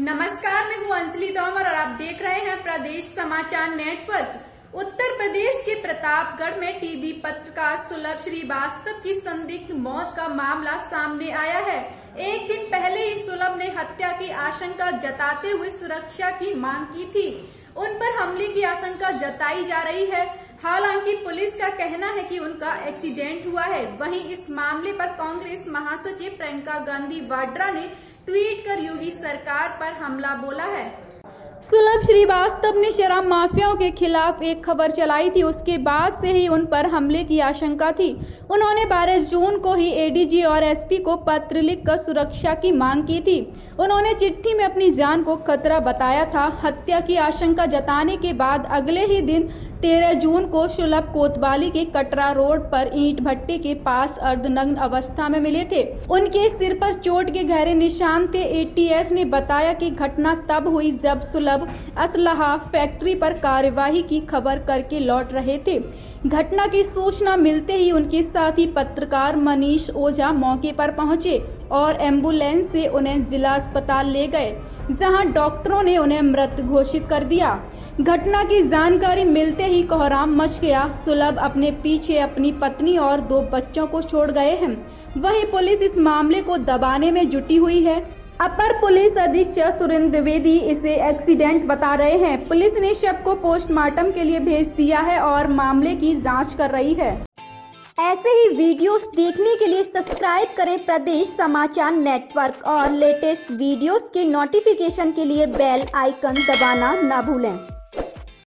नमस्कार, मैं हूँ अंजलि तोमर और आप देख रहे हैं प्रदेश समाचार नेटवर्क। उत्तर प्रदेश के प्रतापगढ़ में टीवी पत्रकार सुलभ श्रीवास्तव की संदिग्ध मौत का मामला सामने आया है। एक दिन पहले ही सुलभ ने हत्या की आशंका जताते हुए सुरक्षा की मांग की थी। उन पर हमले की आशंका जताई जा रही है। हालाँकि पुलिस का कहना है कि उनका एक्सीडेंट हुआ है। वहीं इस मामले पर कांग्रेस महासचिव प्रियंका गांधी वाड्रा ने ट्वीट कर योगी सरकार पर हमला बोला है। सुलभ श्रीवास्तव ने शराब माफियाओं के खिलाफ एक खबर चलाई थी। उसके बाद से ही उन पर हमले की आशंका थी। उन्होंने 12 जून को ही एडीजी और एसपी को पत्र लिखकर सुरक्षा की मांग की थी। उन्होंने चिट्ठी में अपनी जान को खतरा बताया था। हत्या की आशंका जताने के बाद अगले ही दिन 13 जून को सुलभ कोतवाली के कटरा रोड पर ईंट भट्टे के पास अर्धनग्न अवस्था में मिले थे। उनके सिर पर चोट के गहरे निशान थे। एटीएस ने बताया कि घटना तब हुई जब सुलभ असलहा फैक्ट्री पर कार्यवाही की खबर करके लौट रहे थे। घटना की सूचना मिलते ही उनके साथ पत्रकार मनीष ओझा मौके पर पहुँचे और एंबुलेंस से उन्हें जिला अस्पताल ले गए, जहाँ डॉक्टरों ने उन्हें मृत घोषित कर दिया। घटना की जानकारी मिलते ही कोहराम मच गया। सुलभ अपने पीछे अपनी पत्नी और दो बच्चों को छोड़ गए हैं। वहीं पुलिस इस मामले को दबाने में जुटी हुई है। अपर पुलिस अधीक्षक सुरेंद्र द्विवेदी इसे एक्सीडेंट बता रहे हैं। पुलिस ने शव को पोस्टमार्टम के लिए भेज दिया है और मामले की जाँच कर रही है। ऐसे ही वीडियोस देखने के लिए सब्सक्राइब करें प्रदेश समाचार नेटवर्क और लेटेस्ट वीडियोस के नोटिफिकेशन के लिए बेल आइकन दबाना ना भूलें।